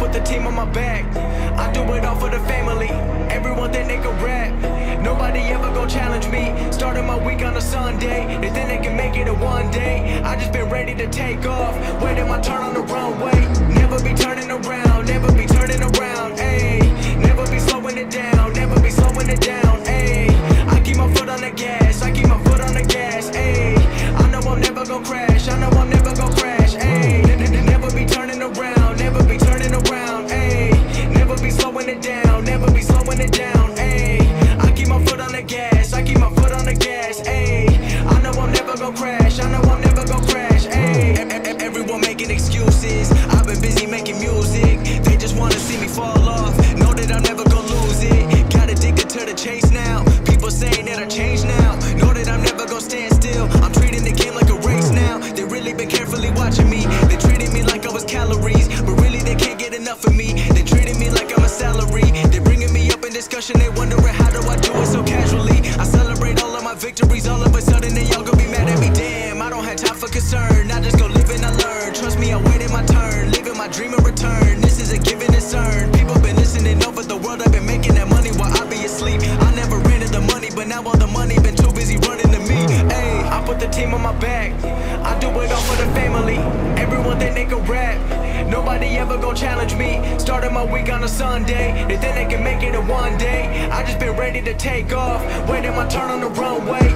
put the team on my back. I do it all for the family. Everyone think they can rap. Nobody ever gon' challenge me. Starting my week on a Sunday. They think they can make it in one day. I just been ready to take off. Waiting my turn on the runway. Never be turning around. Never be turning around. Ayy. Never be slowing it down. Never be slowing it down. Down. Never be slowing it down. Ayy. I keep my foot on the gas. I keep my foot on the gas. Ayy. I know I'm never gon' crash. I know I'm never gon' crash. Concern. I just go live and I learn. Trust me, I waited my turn. Living my dream in return. This is a given and earned. People been listening over the world. I've been making that money while I be asleep. I never ran to the money, but now all the money been too busy running to me. Ayy, I put the team on my back. I do it all for the family. Everyone think they can rap. Nobody ever gon' challenge me. Started my week on a Sunday. They think they can make it in one day. I just been ready to take off. Waiting my turn on the runway.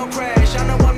Gon' crash. I know